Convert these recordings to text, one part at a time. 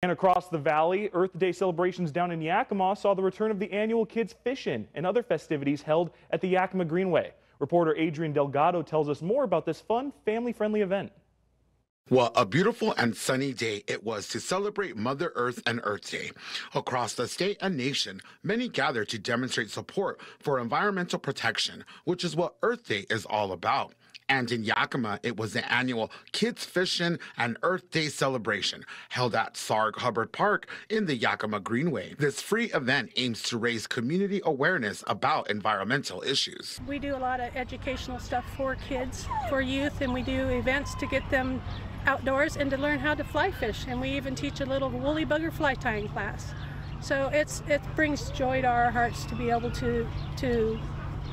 And across the valley, Earth Day celebrations down in Yakima saw the return of the annual Kids Fishin' and other festivities held at the Yakima Greenway. Reporter Adrian Delgado tells us more about this fun, family-friendly event. What a beautiful and sunny day it was to celebrate Mother Earth and Earth Day. Across the state and nation, many gathered to demonstrate support for environmental protection, which is what Earth Day is all about. And in Yakima, it was the annual Kids Fishing and Earth Day celebration held at Sarg Hubbard Park in the Yakima Greenway. This free event aims to raise community awareness about environmental issues. We do a lot of educational stuff for kids, for youth, and we do events to get them outdoors and to learn how to fly fish. And we even teach a little woolly bugger fly tying class. So it's it brings joy to our hearts to be able to to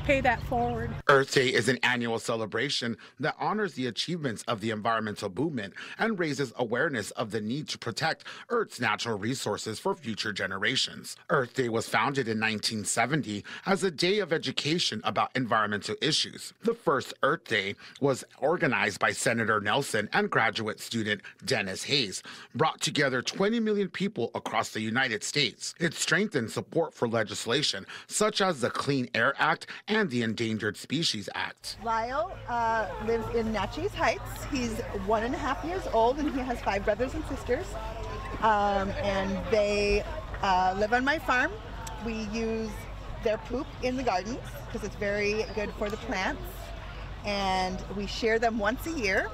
pay that forward. Earth Day is an annual celebration that honors the achievements of the environmental movement and raises awareness of the need to protect Earth's natural resources for future generations. Earth Day was founded in 1970 as a day of education about environmental issues. The first Earth Day was organized by Senator Nelson and graduate student Denis Hayes, brought together 20 million people across the United States. It strengthened support for legislation such as the Clean Air Act and and the Endangered Species Act. Lyle uh, lives in Naches Heights. He's one and a half years old and he has five brothers and sisters. Um, and they uh, live on my farm. We use their poop in the gardens because it's very good for the plants. And we shear them once a year.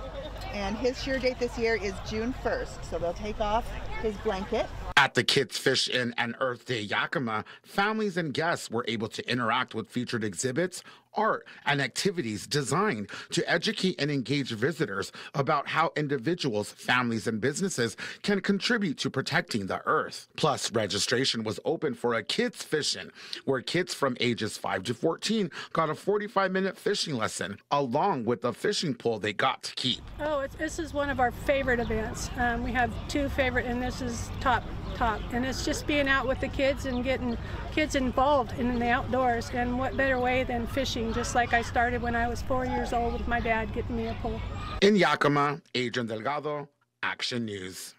And his shear date this year is June 1st. So they'll take off his blanket at the Kids Fishin' and Earth Day Yakima, families and guests were able to interact with featured exhibits, art, and activities designed to educate and engage visitors about how individuals, families, and businesses can contribute to protecting the earth. Plus, registration was open for a kids Fish fishing, where kids from ages 5 to 14 got a 45 minute fishing lesson along with a fishing pole they got to keep. Oh, this is one of our favorite events. Um, we have two favorite, and this is top top. And it's just being out with the kids and getting kids involved in the outdoors. And what better way than fishing, just like I started when I was four years old with my dad getting me a pole. In Yakima, Adrian Delgado, Action News.